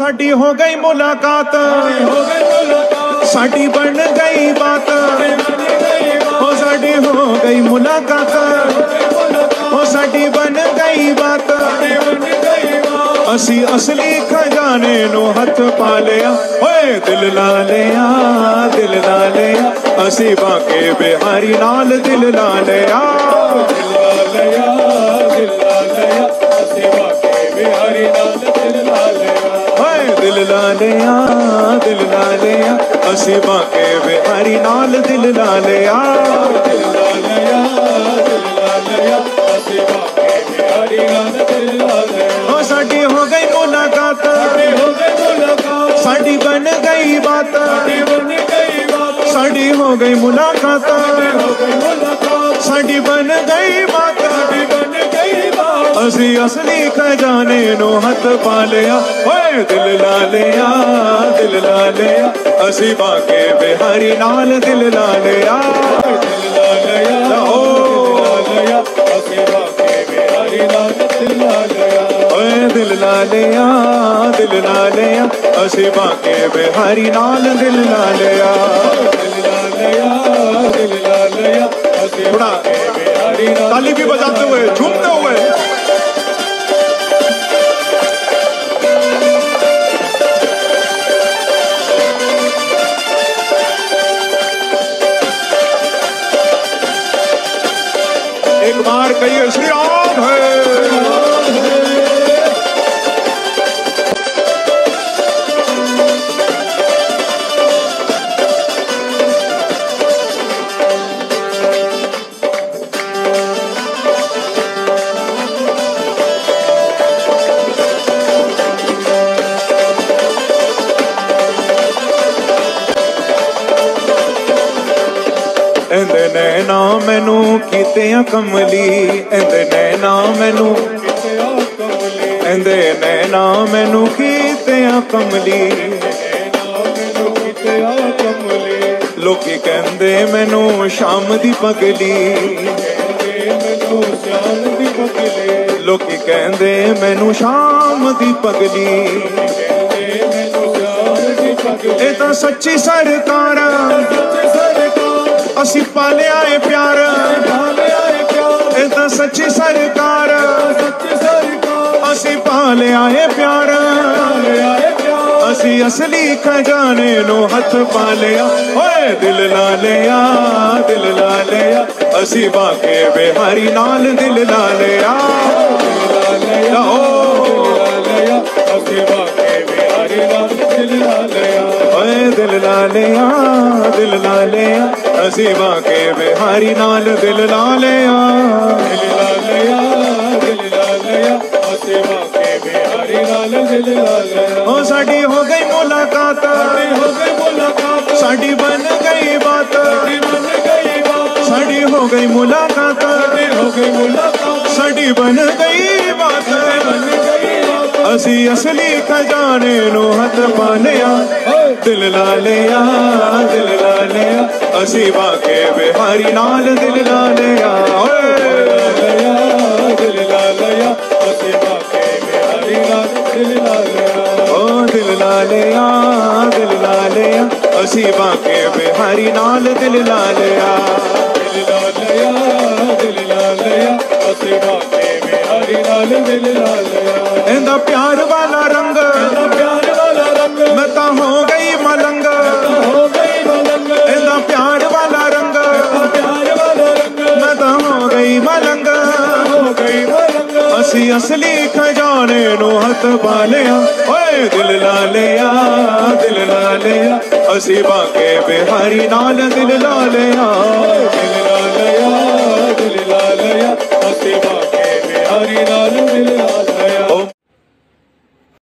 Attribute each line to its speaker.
Speaker 1: ਸਾਡੀ ਹੋ ਗਈ ਮੁਲਾਕਾਤ। ਸਾਡੀ ਬਣ ਗਈ ਬਾਤ। ਹੋ ਸਾਡੀ ਹੋ ਗਈ ਮੁਲਾਕਾਤ। ਹੋ ਸਾਡੀ ਬਣ ਗਈ ਬਾਤ। ਅਸੀਂ ਅਸਲੀ ਖਜ਼ਾਨੇ ਨੂੰ ਹੱਥ ਪਾ ਲਿਆ। ਓਏ ਦਿਲ ਲਾ ਲਿਆ, ਦਿਲ ਲਾ ਲਿਆ। ਅਸੀਂ ਬਾਕੇ ਬਿਹਾਰੀ ਨਾਲ ਦਿਲ ਲਾ ਲਿਆ। ਦਿਲ ਲਾ ਲਿਆ ਦਿਲ ਲਾ ਲਿਆ ਅਸੀਂ ਬਾਕੇ ਬਿਹਾਰੀ ਨਾਲ ਦਿਲ ਲਾ ਲਿਆ ਦਿਲ ਲਾ ਲਿਆ ਦਿਲ ਲਾ ਲਿਆ ਅਸੀਂ ਬਾਕੇ ਬਿਹਾਰੀ ਨਾਲ ਦਿਲ ਲਾ ਲਿਆ ਓ ਸਾਡੀ ਹੋ ਗਈ ਮੁਲਾਕਾਤ ਸਾਡੀ ਹੋ ਗਈ ਮੁਲਾਕਾਤ ਸਾਡੀ ਬਣ ਗਈ ਬਾਤ ਸਾਡੀ ਬਣ ਗਈ ਬਾਤ ਸਾਡੀ ਹੋ ਗਈ ਮੁਲਾਕਾਤ ਸਾਡੀ ਹੋ ਗਈ ਮੁਲਾਕਾਤ ਸਾਡੀ ਬਣ ਗਈ ਅਸੀਂ ਅਸਲੀ ਖਜ਼ਾਨੇ ਨੂੰ ਹੱਥ ਪਾ ਲਿਆ ਓਏ ਦਿਲ ਲਾ ਲਿਆ ਦਿਲ ਲਾ ਲਿਆ ਅਸੀਂ ਬਾਕੇ ਬਿਹਾਰੀ ਨਾਲ ਦਿਲ ਲਾ ਲਿਆ ਦਿਲ ਲਾ ਲਿਆ ਓ ਲਿਆ ਅਸੀਂ ਬਾਕੇ ਬਿਹਾਰੀ ਨਾਲ ਦਿਲ ਲਾ ਲਿਆ ਓਏ ਦਿਲ ਲਾ ਲਿਆ ਦਿਲ ਲਾ ਲਿਆ ਅਸੀਂ ਬਾਕੇ ਬਿਹਾਰੀ ਨਾਲ ਦਿਲ ਲਾ ਲਿਆ ਦਿਲ ਲਾ ਲਿਆ ਦਿਲ ਲਾ ਲਿਆ ਅਸੀਂ ਬਾਕੇ ਬਿਹਾਰੀ ਨਾਲ ताली भी बजाते हुए झूमते हुए एक बार कहिए श्री राम है। ਨੈਣਾ ਮੈਨੂੰ ਕੀਤਿਆਂ ਕਮਲੀ। ਇਹਦੇ ਨੈਣਾ ਮੈਨੂੰ ਇਹਦੇ ਨੈਣਾ ਮੈਨੂੰ ਕੀਤਿਆਂ ਕਮਲੀ। ਲੋਕੀ ਕਹਿੰਦੇ ਮੈਨੂੰ ਸ਼ਾਮ ਦੀ ਪਗਲੀ। ਲੋਕੀ ਕਹਿੰਦੇ ਮੈਨੂੰ ਸ਼ਾਮ ਦੀ ਪਗਲੀ। ਇਹ ਤਾਂ ਸੱਚੀ ਸਰਕਾਰ ਅਸੀਂ ਪਾਲਿਆ ਏ ਪਿਆਰ ਇਹ ਤਾਂ ਸੱਚੀ ਸਰਕਾਰ ਅਸੀਂ ਪਾਲਿਆ ਏ ਪਿਆਰ ਅਸੀਂ ਅਸਲੀ ਖਜ਼ਾਨੇ ਨੂੰ ਹੱਥ ਪਾ ਲਿਆ ਓਏ ਦਿਲ ਲਾ ਲਿਆ ਦਿਲ ਲਾ ਲਿਆ ਅਸੀਂ ਬਾਕੇ ਬਿਹਾਰੀ ਨਾਲ ਦਿਲ ਲਾ ਲਿਆ ਦਿਲ ਲਾ ਲਿਆ ਓ ਦਿਲ ਲਾ ਲਿਆ ਅਸੀਂ ਬਾਕੇ ਬਿਹਾਰੀ ਨਾਲ ਦਿਲ ਲਾ ਲਿਆ ਓਏ ਦਿਲ ਲਾ ਲਿਆ ਦਿਲ ਲਾ ਲਿਆ ਅਸੀਂ ਬਾਕੇ ਬਿਹਾਰੀ ਨਾਲ ਦਿਲ ਲਾ ਲਿਆ ਦਿਲ ਲਾ ਲਿਆ ਦਿਲ ਲਾ ਲਿਆ ਅਸੀਂ ਬਾਕੇ ਬਿਹਾਰੀ ਨਾਲ ਦਿਲ ਲਾ ਲਿਆ ਓ ਸਾਡੀ ਹੋ ਗਈ ਮੁਲਾਕਾਤ ਸਾਡੀ ਹੋ ਗਈ ਮੁਲਾਕਾਤ ਸਾਡੀ ਬਣ ਗਈ ਬਾਤ ਸਾਡੀ ਬਣ ਗਈ ਬਾਤ ਸਾਡੀ ਹੋ ਗਈ ਮੁਲਾਕਾਤ ਸਾਡੀ ਹੋ ਗਈ ਮੁਲਾਕਾਤ ਸਾਡੀ ਬਣ ਗਈ ਬਾਤ ਬਣ ਗਈ ਬਾਤ ਅਸੀਂ ਅਸਲੀ ਖਜ਼ਾਨੇ ਨੂੰ ਹੱਥ ਪਾ ਲਿਆ ਦਿਲ ਲਾ ਲਿਆ ਦਿਲ ਲਾ ਲਿਆ ਅਸੀਂ ਬਾਕੇ ਬਿਹਾਰੀ ਨਾਲ ਦਿਲ ਲਾ ਲਿਆ ਓਏ ਲਿਆ ਦਿਲ ਲਾ ਲਿਆ ਅਸੀਂ ਬਾਕੇ ਬਿਹਾਰੀ ਨਾਲ ਦਿਲ ਲਾ ਲਿਆ ਓ ਦਿਲ ਲਾ ਲਿਆ ਦਿਲ ਲਾ ਲਿਆ ਅਸੀਂ ਬਾਕੇ ਬਿਹਾਰੀ ਨਾਲ ਦਿਲ ਲਾ ਲਿਆ ਦਿਲ ਲਾ ਲਿਆ ਦਿਲ ਲਾ ਲਿਆ ਅਸੀਂ ਬਾਕੇ ਬਿਹਾਰੀ ਨਾਲ ਦਿਲ ਲਾ ਲਿਆ। ਇਹਦਾ ਪਿਆਰ ਵਾਲਾ ਰੰਗ। ਇਹਦਾ ਪਿਆਰ ਵਾਲਾ ਰੰਗ। ਮੈਂ ਤਾਂ ਹੋ ਗਈ ਮਲੰਗ। ਹੋ ਗਈ ਮਲੰਗ। ਇਹਦਾ ਪਿਆਰ ਵਾਲਾ ਰੰਗ। ਪਿਆਰ ਵਾਲਾ ਰੰਗ। ਮੈਂ ਤਾਂ ਹੋ ਗਈ ਮਲੰਗ। ਹੋ ਗਈ ਮਲੰਗ। ਅਸੀਂ ਅਸਲੀ ਖਜ਼ਾਨੇ ਨੂੰ ਹੱਥ ਪਾ ਲਿਆ। ਓਏ ਦਿਲ ਲਾ ਲਿਆ ਦਿਲ ਲਾ ਲਿਆ। ਅਸੀਂ ਬਾਕੇ ਬਿਹਾਰੀ ਨਾਲ ਦਿਲ ਲਾ ਲਿਆ।